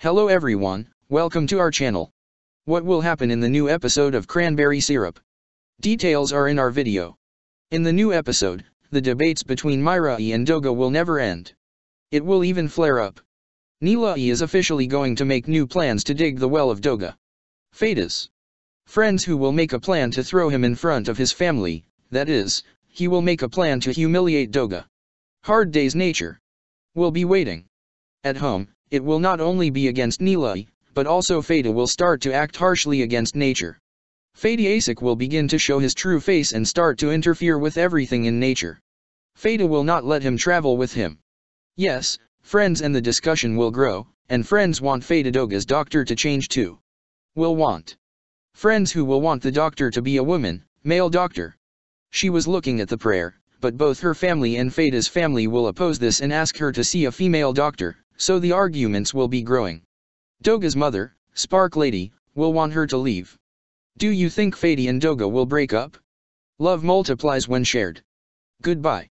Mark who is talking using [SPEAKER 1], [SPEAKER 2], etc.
[SPEAKER 1] Hello everyone, welcome to our channel. What will happen in the new episode of Cranberry Syrup? Details are in our video. In the new episode, the debates between Mirai and Doga will never end. It will even flare up. Nilay is officially going to make new plans to dig the well of Doga. Fadas. Friends who will make a plan to throw him in front of his family, that is, he will make a plan to humiliate Doga. Hard Day's nature. Will be waiting. At home, it will not only be against Nilay, but also Fada will start to act harshly against nature. Fada Asik will begin to show his true face and start to interfere with everything in nature. Fada will not let him travel with him. Yes, friends and the discussion will grow, and friends want Fada Doga's doctor to change too. Will want. Friends who will want the doctor to be a woman, male doctor. She was looking at the prayer, but both her family and Fada's family will oppose this and ask her to see a female doctor, so the arguments will be growing. Doga's mother, Spark Lady, will want her to leave. Do you think Fady and Doga will break up? Love multiplies when shared. Goodbye.